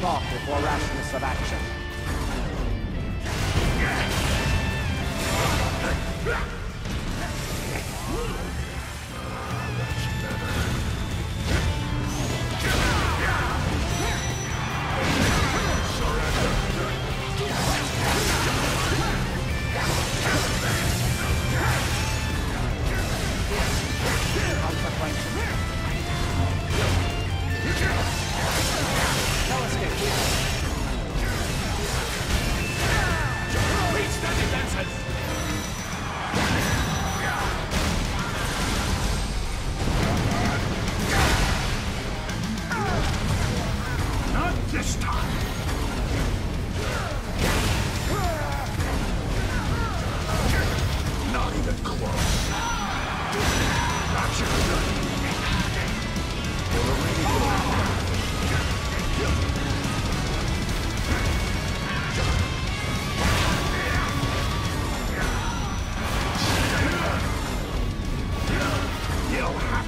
Talk before rashness of action.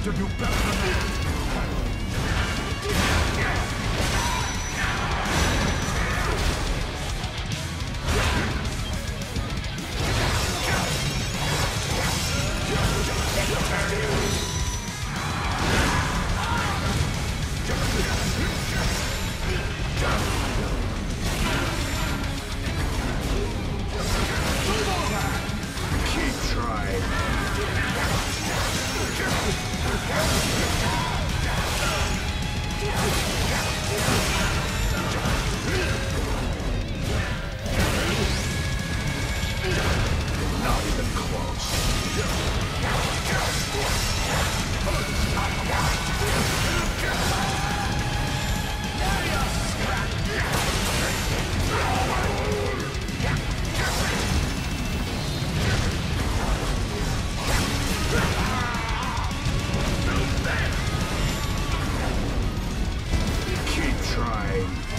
to do better than that. Keep trying.